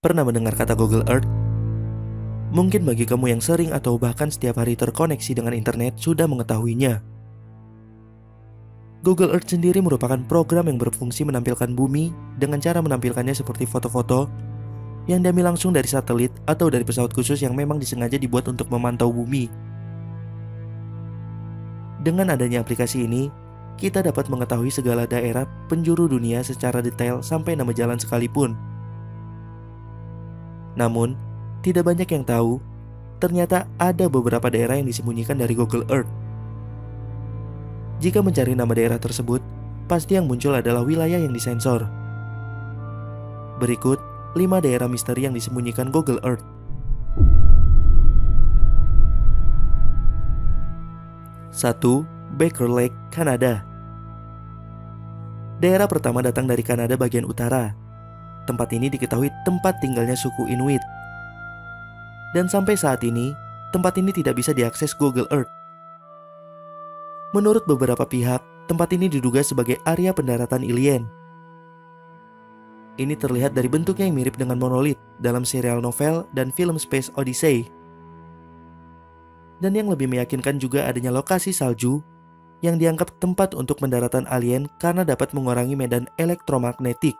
Pernah mendengar kata Google Earth? Mungkin bagi kamu yang sering atau bahkan setiap hari terkoneksi dengan internet sudah mengetahuinya. Google Earth sendiri merupakan program yang berfungsi menampilkan bumi dengan cara menampilkannya seperti foto-foto yang diambil langsung dari satelit atau dari pesawat khusus yang memang disengaja dibuat untuk memantau bumi. Dengan adanya aplikasi ini, kita dapat mengetahui segala daerah penjuru dunia secara detail sampai nama jalan sekalipun. Namun, tidak banyak yang tahu, ternyata ada beberapa daerah yang disembunyikan dari Google Earth. Jika mencari nama daerah tersebut, pasti yang muncul adalah wilayah yang disensor. Berikut 5 daerah misteri yang disembunyikan Google Earth. Satu, Baker Lake, Kanada. Daerah pertama datang dari Kanada bagian utara, Tempat ini diketahui tempat tinggalnya suku Inuit. Dan sampai saat ini, tempat ini tidak bisa diakses Google Earth. Menurut beberapa pihak, tempat ini diduga sebagai area pendaratan alien. Ini terlihat dari bentuknya yang mirip dengan monolit dalam serial novel dan film Space Odyssey. Dan yang lebih meyakinkan juga adanya lokasi salju yang dianggap tempat untuk pendaratan alien karena dapat mengurangi medan elektromagnetik.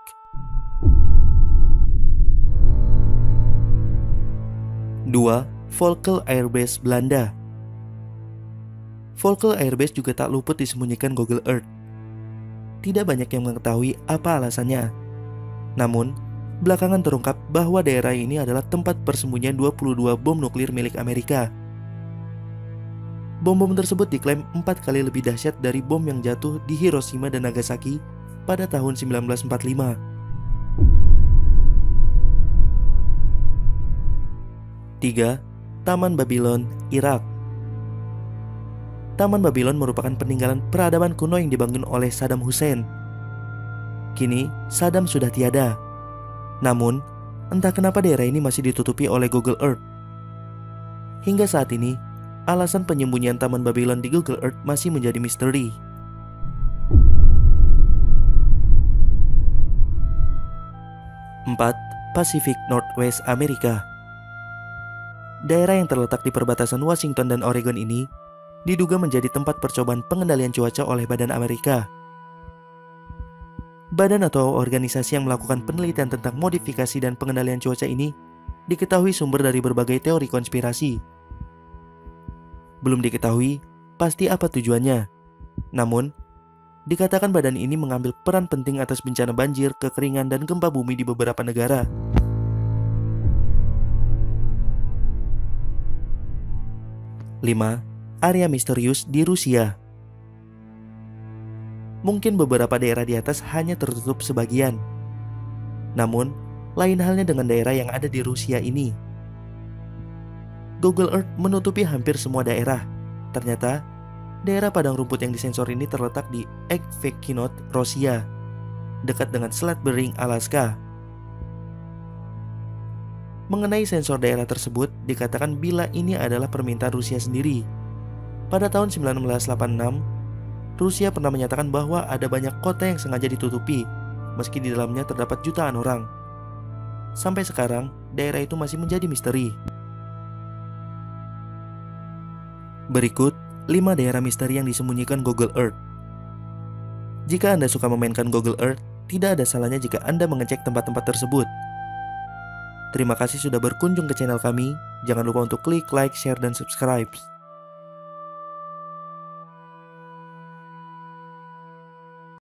2. Volkel Airbase Belanda Volkel Airbase juga tak luput disembunyikan Google Earth. Tidak banyak yang mengetahui apa alasannya. Namun, belakangan terungkap bahwa daerah ini adalah tempat persembunyian 22 bom nuklir milik Amerika. Bom-bom tersebut diklaim empat kali lebih dahsyat dari bom yang jatuh di Hiroshima dan Nagasaki pada tahun 1945. 3. Taman Babylon, Irak Taman Babylon merupakan peninggalan peradaban kuno yang dibangun oleh Saddam Hussein. Kini, Saddam sudah tiada. Namun, entah kenapa daerah ini masih ditutupi oleh Google Earth. Hingga saat ini, alasan penyembunyian Taman Babylon di Google Earth masih menjadi misteri. Empat, Pacific Northwest Amerika Daerah yang terletak di perbatasan Washington dan Oregon ini diduga menjadi tempat percobaan pengendalian cuaca oleh Badan Amerika. Badan atau organisasi yang melakukan penelitian tentang modifikasi dan pengendalian cuaca ini diketahui sumber dari berbagai teori konspirasi. Belum diketahui pasti apa tujuannya. Namun, dikatakan badan ini mengambil peran penting atas bencana banjir, kekeringan, dan gempa bumi di beberapa negara. 5. Area misterius di Rusia Mungkin beberapa daerah di atas hanya tertutup sebagian. Namun, lain halnya dengan daerah yang ada di Rusia ini. Google Earth menutupi hampir semua daerah. Ternyata, daerah padang rumput yang disensor ini terletak di Ekvekinot, Rusia, dekat dengan Selat Bering, Alaska. Mengenai sensor daerah tersebut, dikatakan bila ini adalah permintaan Rusia sendiri. Pada tahun 1986, Rusia pernah menyatakan bahwa ada banyak kota yang sengaja ditutupi, meski di dalamnya terdapat jutaan orang. Sampai sekarang, daerah itu masih menjadi misteri. Berikut 5 daerah misteri yang disembunyikan Google Earth. Jika Anda suka memainkan Google Earth, tidak ada salahnya jika Anda mengecek tempat-tempat tersebut. Terima kasih sudah berkunjung ke channel kami. Jangan lupa untuk klik like, share, dan subscribe.